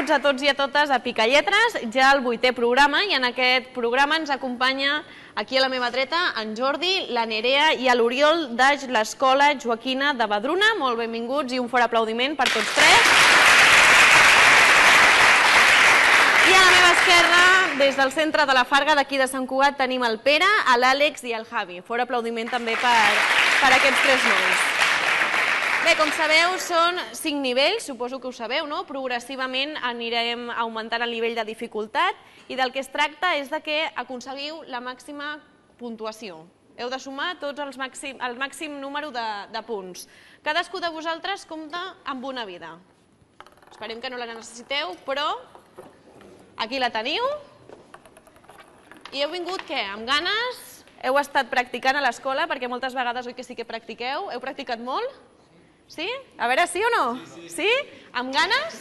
benvinguts a tots i a totes a Pica Lletres, ja el vuitè programa, i en aquest programa ens acompanya aquí a la meva dreta en Jordi, la Nerea i l'Oriol de l'Escola Joaquina de Badruna. Molt benvinguts i un fort aplaudiment per tots tres. I a la meva esquerra, des del centre de la Farga d'aquí de Sant Cugat, tenim el Pere, l'Àlex i el Javi. Fort aplaudiment també per, per aquests tres nois. Bé, com sabeu, són cinc nivells, suposo que ho sabeu, no? Progressivament anirem augmentant el nivell de dificultat i del que es tracta és de que aconseguiu la màxima puntuació. Heu de sumar tots els màxim, el màxim número de, de punts. Cadascú de vosaltres compta amb una vida. Esperem que no la necessiteu, però aquí la teniu. I heu vingut, què? Amb ganes? Heu estat practicant a l'escola, perquè moltes vegades oi que sí que practiqueu? Heu practicat molt? Sí? A veure, sí o no? Sí? sí? Amb ganes?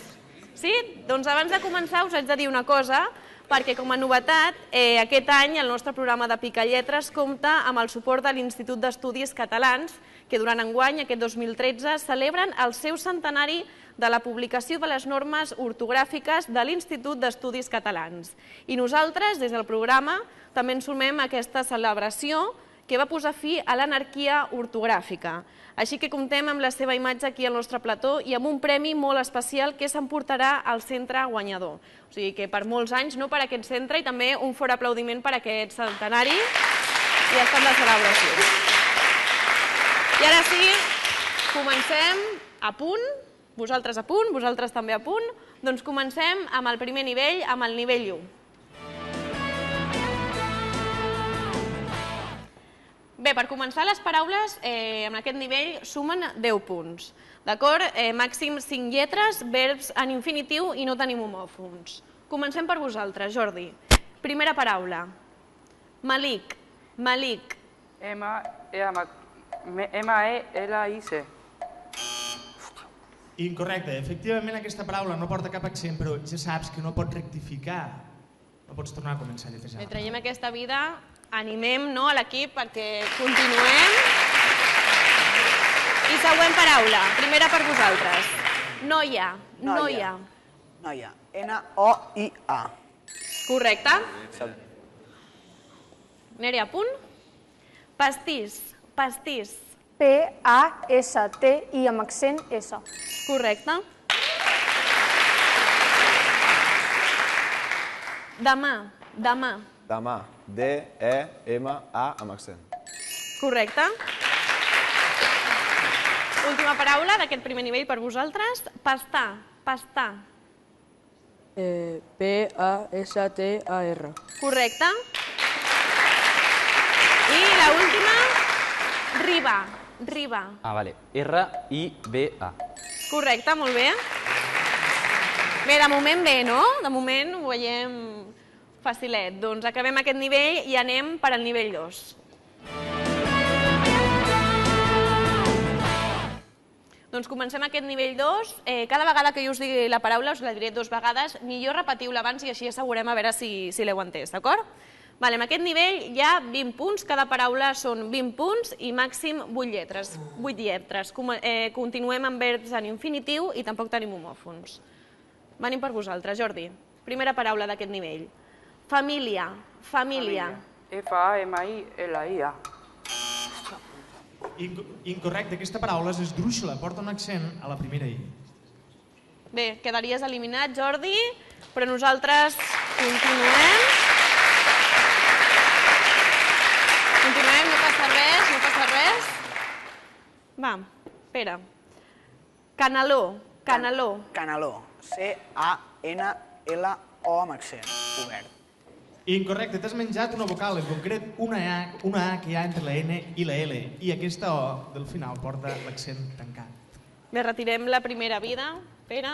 Sí? Doncs abans de començar us haig de dir una cosa, perquè com a novetat, eh, aquest any el nostre programa de Pica Lletres compta amb el suport de l'Institut d'Estudis Catalans, que durant enguany, aquest 2013, celebren el seu centenari de la publicació de les normes ortogràfiques de l'Institut d'Estudis Catalans. I nosaltres, des del programa, també ens sumem a aquesta celebració que va posar fi a l'anarquia ortogràfica. Així que comptem amb la seva imatge aquí al nostre plató i amb un premi molt especial que s'emportarà al centre guanyador. O sigui que per molts anys, no per aquest centre, i també un fort aplaudiment per aquest centenari i estan de celebració. I ara sí, comencem a punt, vosaltres a punt, vosaltres també a punt, doncs comencem amb el primer nivell, amb el nivell 1. Bé, per començar, les paraules eh, en aquest nivell sumen 10 punts. D'acord? Eh, màxim 5 lletres, verbs en infinitiu i no tenim homòfons. Comencem per vosaltres, Jordi. Primera paraula. Malik. Malik. M-A-E-L-I-C. Incorrecte. Efectivament, aquesta paraula no porta cap accent, però ja saps que no pots rectificar. No pots tornar a començar a lletrejar. Bé, traiem aquesta vida, animem no, a l'equip perquè continuem. I següent paraula, primera per vosaltres. Noia. Noia. Noia. N-O-I-A. Correcte. Nerea, punt. Pastís. Pastís. P-A-S-T-I amb accent S. Correcte. Demà. Demà. Demà. D-E-M-A amb accent. Correcte. Última paraula d'aquest primer nivell per vosaltres. Pastar. Pastar. Eh, P-A-S-T-A-R. Correcte. I la última, riba. Riba. Ah, vale. R-I-B-A. Correcte, molt bé. Bé, de moment bé, no? De moment ho veiem facilet. Doncs acabem aquest nivell i anem per al nivell 2. Doncs comencem aquest nivell 2. Eh, cada vegada que jo us digui la paraula us la diré dues vegades. Millor repetiu-la abans i així assegurem a veure si, si l'heu entès, d'acord? Vale, en aquest nivell hi ha 20 punts, cada paraula són 20 punts i màxim 8 lletres. 8 lletres. Com, eh, continuem amb verbs en infinitiu i tampoc tenim homòfons. Venim per vosaltres, Jordi. Primera paraula d'aquest nivell. Família. Família. F-A-M-I-L-I-A. Inc incorrecte. Aquesta paraula és esdrúixola, porta un accent a la primera I. Bé, quedaries eliminat, Jordi, però nosaltres continuem. Continuem, no passa res, no passa res. Va, Pere. Canaló, canaló. Canaló. C-A-N-L-O amb accent obert. Incorrecte, t'has menjat una vocal, en concret una A, una A que hi ha entre la N i la L, i aquesta O del final porta l'accent tancat. Bé, retirem la primera vida, Pere,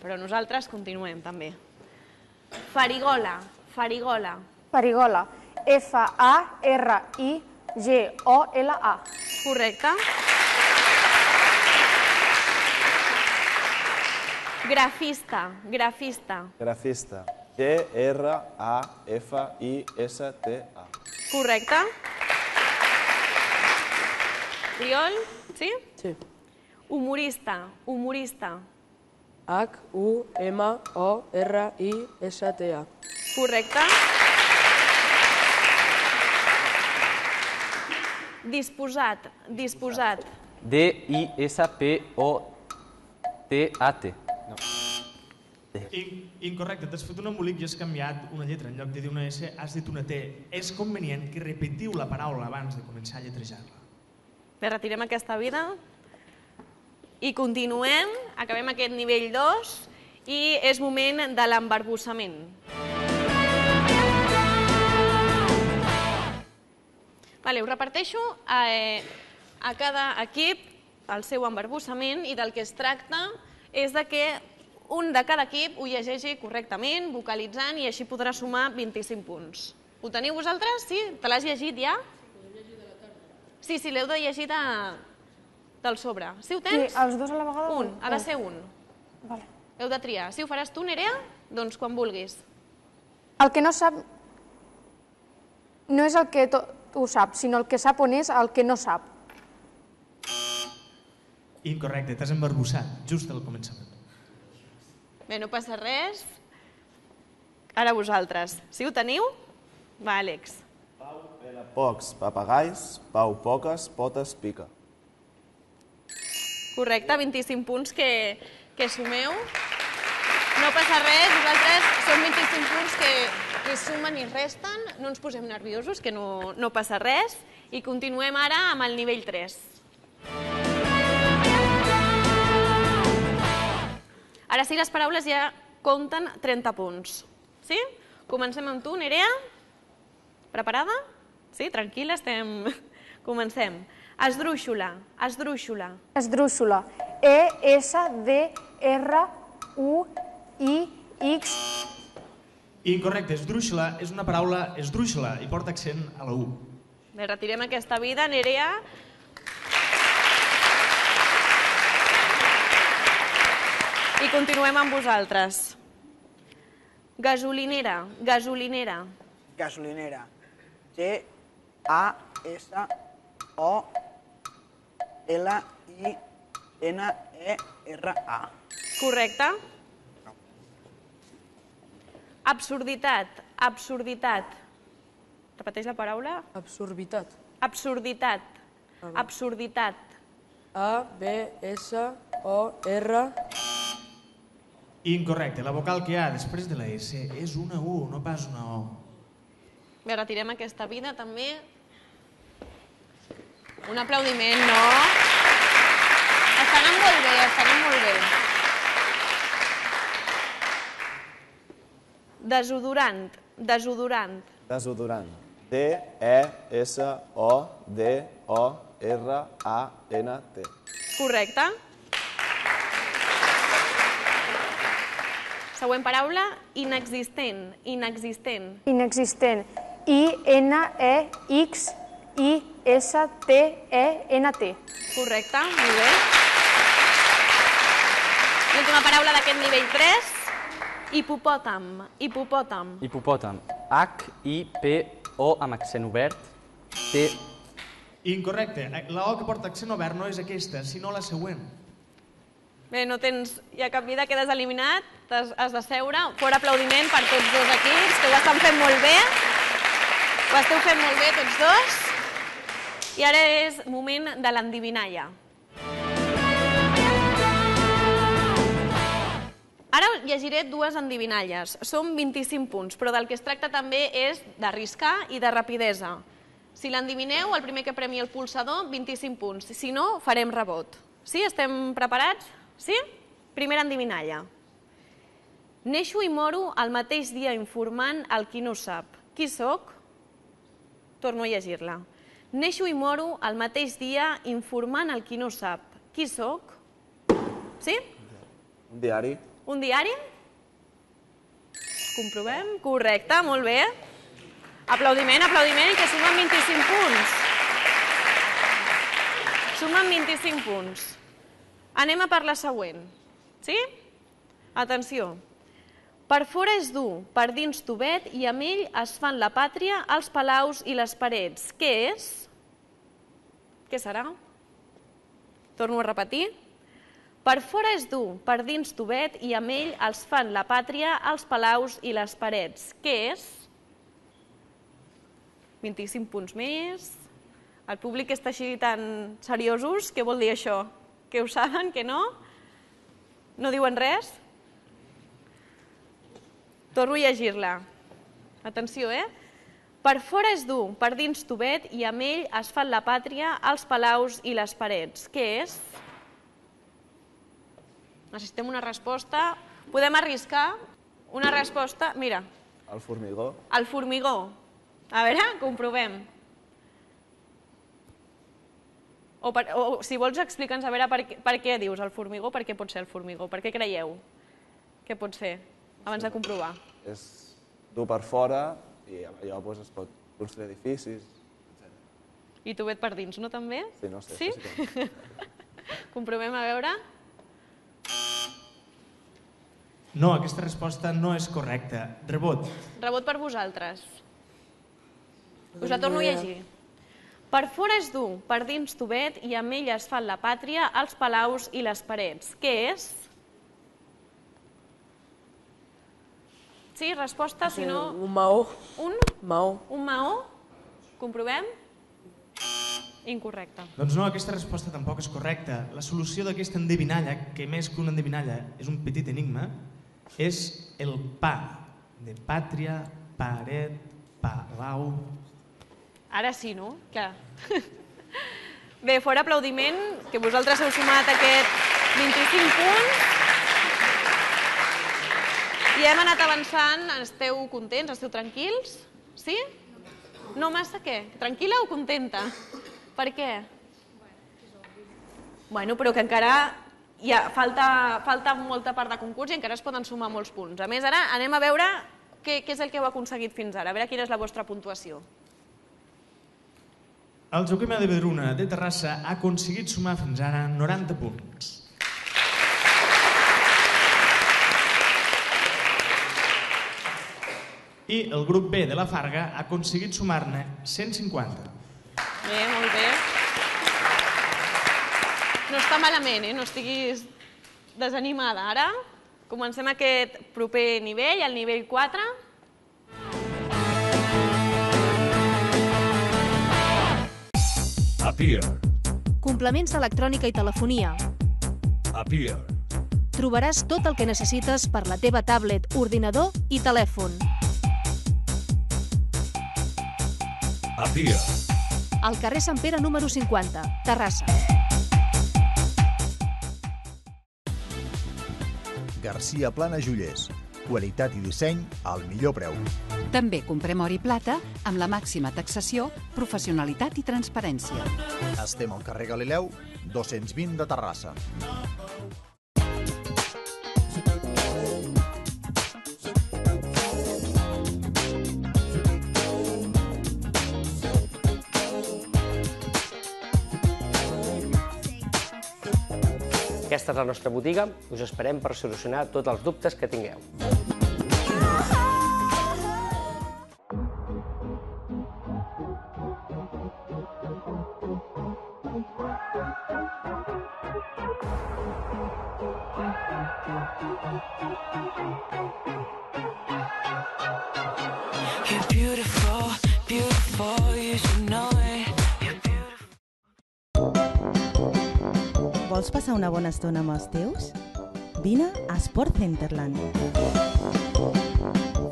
però nosaltres continuem també. Farigola, farigola. Farigola. F-A-R-I-G-O-L-A. Correcte. Grafista, grafista. Grafista. G-R-A-F-I-S-T-A. Correcte. Oriol, sí? Sí. Humorista, humorista. H-U-M-O-R-I-S-T-A. Correcte. Disposat, disposat. D-I-S-P-O-T-A-T. In, incorrecte, t'has fet un embolic i has canviat una lletra. En lloc de dir una S, has dit una T. És convenient que repetiu la paraula abans de començar a lletrejar-la. Bé, retirem aquesta vida i continuem, acabem aquest nivell 2 i és moment de l'embarbussament. Vale, us reparteixo eh, a cada equip el seu embarbussament i del que es tracta és de que un de cada equip ho llegeixi correctament, vocalitzant, i així podrà sumar 25 punts. Ho teniu vosaltres? Sí? Te l'has llegit ja? Sí, sí, l'heu de llegir de, del sobre. Sí, ho Sí, tens? els dos a la vegada? Un, ha de ser un. Vale. Heu de triar. Si ho faràs tu, Nerea, doncs quan vulguis. El que no sap no és el que to- ho sap, sinó el que sap on és el que no sap. Incorrecte, t'has embarbussat just al començament. Bé, no passa res. Ara vosaltres. Si ho teniu? Va, Àlex. Pocs papagais, Pau poques, potes pica. Correcte, 25 punts que, que sumeu. No passa res, vosaltres són 25 punts que, que sumen i resten. No ens posem nerviosos, que no, no passa res. I continuem ara amb el nivell 3. Ara sí, les paraules ja compten 30 punts. Sí? Comencem amb tu, Nerea. Preparada? Sí, tranquil·la, estem... Comencem. Esdrúixola, esdrúixola. Esdrúixola. E E-S-D-R-U-I-X. Incorrecte, esdrúixola és una paraula esdrúixola i porta accent a la U. Bé, retirem aquesta vida, Nerea. I continuem amb vosaltres. Gasolinera, gasolinera. Gasolinera. G A S O L I N E R A. Correcte. Absurditat, absurditat. Repeteix la paraula? Absurditat. Absurditat, absurditat. A-B-S-O-R... Incorrecte, la vocal que hi ha després de la S és una U, no pas una O. Bé, retirem aquesta vida també. Un aplaudiment, no? Estan anant molt bé, estan anant molt bé. Desodorant, desodorant. Desodorant. D-E-S-O-D-O-R-A-N-T. Correcte. Següent paraula, inexistent, inexistent. Inexistent. I-N-E-X-I-S-T-E-N-T. Correcte, molt bé. L'última paraula d'aquest nivell 3, hipopòtam, hipopòtam. Hipopòtam. H-I-P-O amb accent obert. T. Incorrecte, la O que porta accent obert no és aquesta, sinó la següent. Bé, no tens ja cap vida, quedes eliminat, has, has de seure. Fort aplaudiment per tots dos equips, que ho estan fent molt bé. Ho esteu fent molt bé tots dos. I ara és moment de l'endivinalla. Ara llegiré dues endivinalles. Són 25 punts, però del que es tracta també és d'arriscar i de rapidesa. Si l'endivineu, el primer que premi el pulsador, 25 punts. Si no, farem rebot. Sí? Estem preparats? Sí? Primera endivinalla. Neixo i moro el mateix dia informant el qui no sap. Qui sóc? Torno a llegir-la. Neixo i moro el mateix dia informant el qui no sap. Qui sóc? Sí? Un diari. Un diari? Comprovem. Correcte, molt bé. Aplaudiment, aplaudiment, que sumen 25 punts. Sumen 25 punts. Anem a per la següent. Sí? Atenció. Per fora és dur, per dins tovet, i amb ell es fan la pàtria, els palaus i les parets. Què és? Què serà? Torno a repetir. Per fora és dur, per dins tovet, i amb ell els fan la pàtria, els palaus i les parets. Què és? 25 punts més. El públic està així tan seriosos. Què vol dir això? Que ho saben, que no? No diuen res? Torno a llegir-la. Atenció, eh? Per fora és dur, per dins tovet, i amb ell es fan la pàtria, els palaus i les parets. Què és? Necessitem una resposta. Podem arriscar una resposta? Mira, El formigó. el formigó. A veure, comprovem. O, per, o si vols explica'ns a veure per, què- per què dius el formigó, per què pot ser el formigó, per què creieu que pot ser, abans de comprovar. És dur per fora i allò doncs, es pot construir edificis. I tu vet per dins, no també? Sí, no sé. Sí? això que- Comprovem a veure. No, aquesta resposta no és correcta. Rebot. Rebot per vosaltres. Us la torno a llegir. Per fora és dur, per dins tovet, i amb ell es fan la pàtria, els palaus i les parets. Què és? Sí, resposta, si no... Un maó. Un, Maó. un maó? Comprovem? Incorrecte. Doncs no, aquesta resposta tampoc és correcta. La solució d'aquesta endevinalla, que més que una endevinalla és un petit enigma, és el pa, de pàtria, paret, palau... Ara sí, no? Que... Bé, fora aplaudiment, que vosaltres heu sumat aquest 25 punts. I hem anat avançant, esteu contents, esteu tranquils? Sí? No massa què? Tranquil·la o contenta? Per què? Bueno, però que encara hi ha, falta, falta molta part de concurs i encara es poden sumar molts punts. A més, ara anem a veure què, què és el que heu aconseguit fins ara, a veure quina és la vostra puntuació. El Joaquim de Vedruna, de Terrassa, ha aconseguit sumar fins ara 90 punts. I el grup B de la Farga ha aconseguit sumar-ne 150. Bé, molt bé. No està malament, eh? No estiguis desanimada. Ara comencem aquest proper nivell, el nivell 4. Appear. Complements d'electrònica i telefonia. Appear. Trobaràs tot el que necessites per la teva tablet, ordinador i telèfon. Appear. Al carrer Sant Pere número 50, Terrassa. Garcia Plana Jollers. Qualitat i disseny al millor preu. També comprem or i plata amb la màxima taxació, professionalitat i transparència. Estem al carrer Galileu, 220 de Terrassa. Aquesta és la nostra botiga. Us esperem per solucionar tots els dubtes que tingueu. Vols passar una bona estona amb els teus? Vine a Sport Centerland.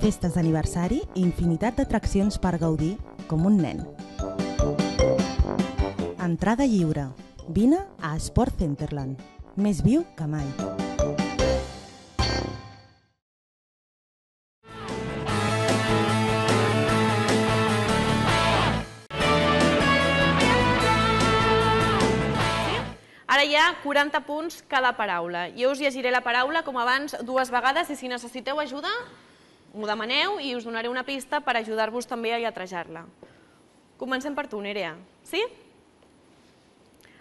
Festes d'aniversari i infinitat d'atraccions per gaudir com un nen. Entrada lliure. Vine a Sport Centerland. Més viu que mai. 40 punts cada paraula. Jo us llegiré la paraula, com abans, dues vegades i si necessiteu ajuda, m'ho demaneu i us donaré una pista per ajudar-vos també a lletrejar-la. Comencem per tu, Nerea. Sí?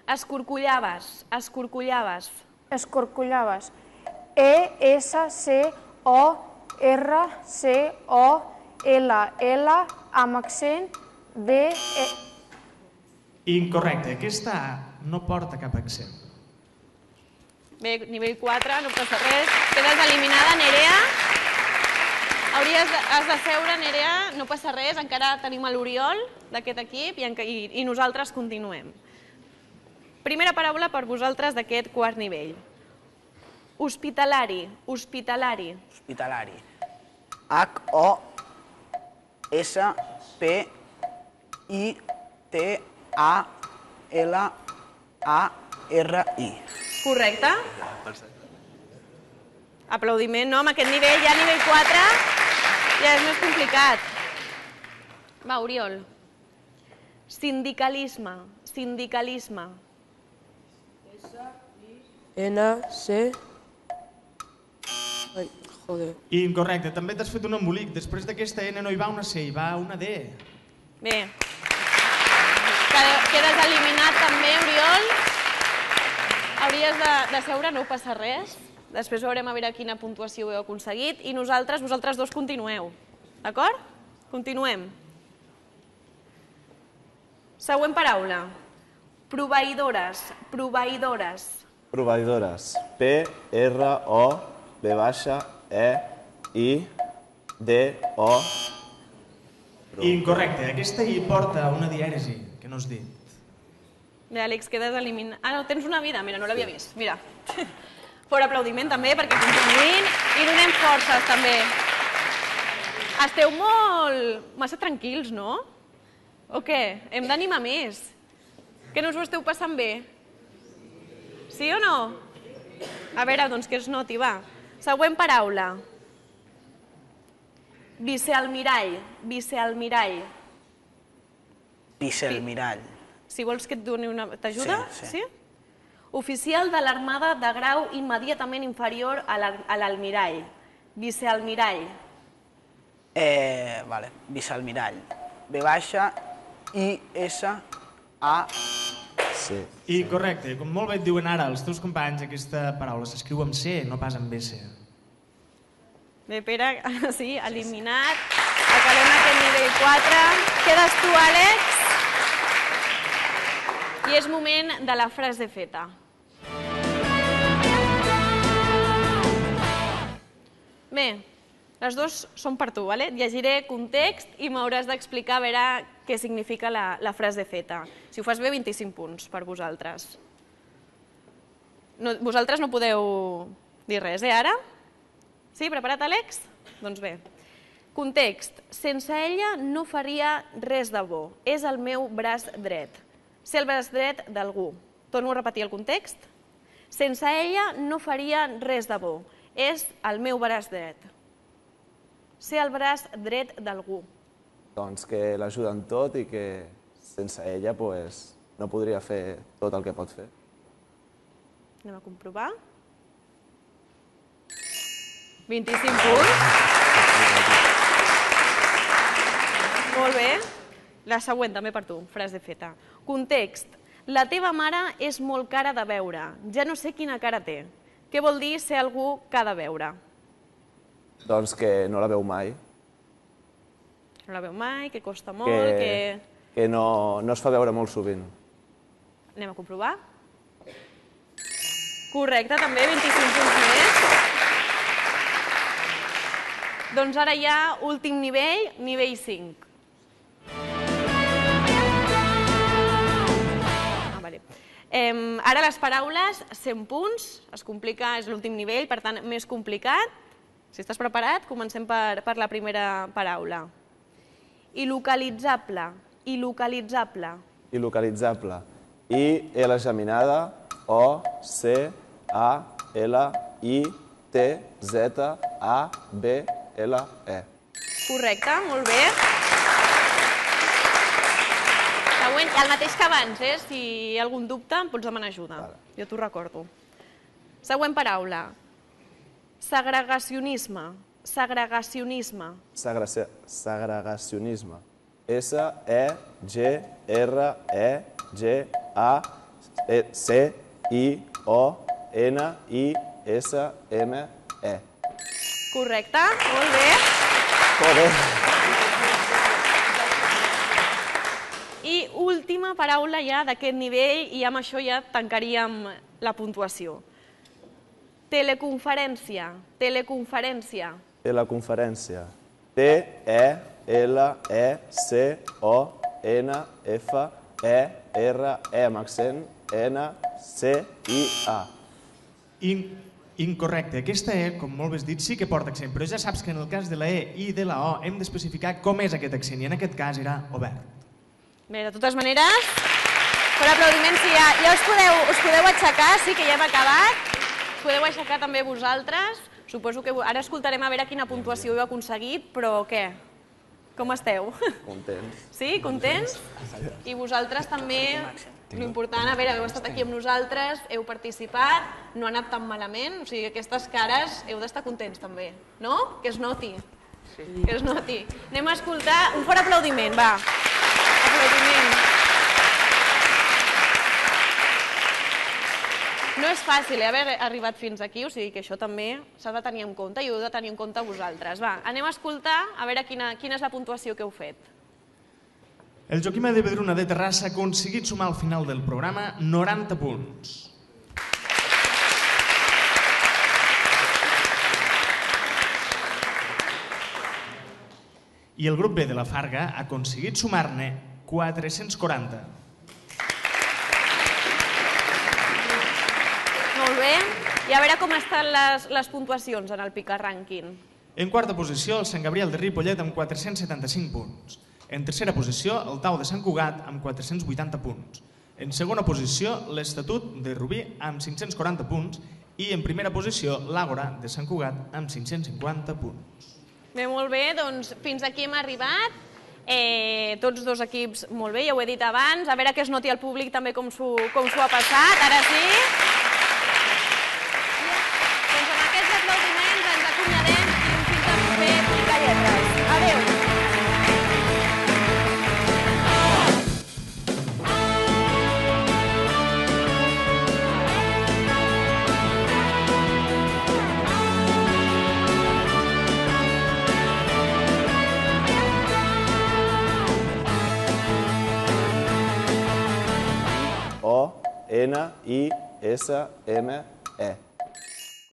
Escorcollaves, escorcollaves. Escorcollaves. E, S, C, O, R, C, O, L, L, amb accent, B, E... Incorrecte. Aquesta A no porta cap accent. Bé, nivell 4, no passa res. Quedes eliminada, Nerea. Hauries de, has de seure, Nerea, no passa res, encara tenim a l'Oriol d'aquest equip i, i, i nosaltres continuem. Primera paraula per vosaltres d'aquest quart nivell. Hospitalari, hospitalari. Hospitalari. H Correcte? Aplaudiment, no? Amb aquest nivell, ja nivell 4, ja és més complicat. Va, Oriol. Sindicalisme, sindicalisme. N, C... Ai, joder. Incorrecte, també t'has fet un embolic. Després d'aquesta N no hi va una C, hi va una D. Bé. Quede- Quedes eliminat també, Oriol. Hauries de, de seure, no passa res. Després veurem a veure quina puntuació heu aconseguit. I nosaltres, vosaltres dos continueu. D'acord? Continuem. Següent paraula. Proveïdores, proveïdores. Proveïdores. P, R, O, B baixa, E, I, D, O. Incorrecte, aquesta hi porta una dièresi, que no has dit. Bé, Àlex, quedes eliminat. Ah, no, tens una vida, mira, no l'havia vist. Mira. Fora aplaudiment també, perquè continuïn i donem forces també. Esteu molt... massa tranquils, no? O què? Hem d'animar més. Que no us ho esteu passant bé? Sí o no? A veure, doncs que es noti, va. Següent paraula. Vicealmirall, vicealmirall. Vicealmirall. Si vols que et doni una... T'ajuda? Sí, sí. Oficial de l'Armada de grau immediatament inferior a l'almirall. Vicealmirall. Eh, vale, vicealmirall. B baixa, I, S, A... Sí. I correcte, com molt bé et diuen ara els teus companys, aquesta paraula s'escriu amb C, no pas amb BC. Bé, Pere, sí, eliminat. Acabem aquest nivell 4. Quedes tu, Àlex. I és moment de la frase feta. Bé, les dues són per tu, vale? llegiré context i m'hauràs d'explicar a veure què significa la, la frase feta. Si ho fas bé, 25 punts per vosaltres. No, vosaltres no podeu dir res, eh, ara? Sí, preparat, Àlex? Doncs bé. Context. Sense ella no faria res de bo. És el meu braç dret. Ser el braç dret d'algú. Torno a repetir el context. Sense ella no faria res de bo. És el meu braç dret. Ser el braç dret d'algú. Doncs que l'ajuda en tot i que sense ella pues, no podria fer tot el que pot fer. Anem a comprovar. 25 punts. Molt bé. La següent també per tu, frase feta. Context. La teva mare és molt cara de veure. Ja no sé quina cara té. Què vol dir ser algú que ha de veure? Doncs que no la veu mai, No la veu mai, que costa molt, que, que... que no, no es fa veure molt sovint. Anem a comprovar. Correcte, també, 25 punts més. Doncs ara ja, últim nivell, nivell 5. Em, ara les paraules, 100 punts, es complica, és l'últim nivell, per tant, més complicat. Si estàs preparat, comencem per, per la primera paraula. Il·localitzable, il·localitzable. Il·localitzable. I, L geminada, O, C, A, L, I, T, Z, A, B, L, E. Correcte, molt bé. Següent, el mateix que abans, eh? Si hi ha algun dubte, em pots demanar ajuda. Jo t'ho recordo. Següent paraula. Segregacionisme. Segregacionisme. Segregaci- Segregacionisme. S, E, G, R, E, G, A, E, C, I, O, N, I, S, M, E. Correcte, molt bé. Joder. I última paraula ja d'aquest nivell i amb això ja tancaríem la puntuació. Teleconferència. Teleconferència. Teleconferència. T, E, L, E, C, O, N, F, E, R, E amb accent, N, C, I, A. In, incorrecte. Aquesta E, com molt bé has dit, sí que porta accent, però ja saps que en el cas de la E i de la O hem d'especificar com és aquest accent, i en aquest cas era obert. Bé, de totes maneres, per aplaudiments, si ja, ja us, podeu, us podeu aixecar, sí que ja hem acabat. Us podeu aixecar també vosaltres. Suposo que ara escoltarem a veure quina puntuació heu aconseguit, però què? Com esteu? Contents. Sí? Contents? I vosaltres també, l'important, a veure, heu estat aquí amb nosaltres, heu participat, no ha anat tan malament, o sigui, aquestes cares heu d'estar contents també, no? Que es noti. Sí. Que es noti. Anem a escoltar un fort aplaudiment, va. Aplaudiment. No és fàcil eh, haver arribat fins aquí, o sigui que això també s'ha de tenir en compte i ho heu de tenir en compte vosaltres. Va, anem a escoltar a veure quina, quina és la puntuació que heu fet. El Joaquim de Bedruna de Terrassa ha aconseguit sumar al final del programa 90 punts. I el grup B de la Farga ha aconseguit sumar-ne 440. Molt bé. I a veure com estan les, les puntuacions en el Pica Rànquing. En quarta posició, el Sant Gabriel de Ripollet amb 475 punts. En tercera posició, el Tau de Sant Cugat amb 480 punts. En segona posició, l'Estatut de Rubí amb 540 punts i en primera posició, l'Àgora de Sant Cugat amb 550 punts. Bé, molt bé, doncs fins aquí hem arribat. Eh, tots dos equips molt bé, ja ho he dit abans. A veure que es noti al públic també com s'ho ha passat. Ara sí. O, N, I, S, M, E.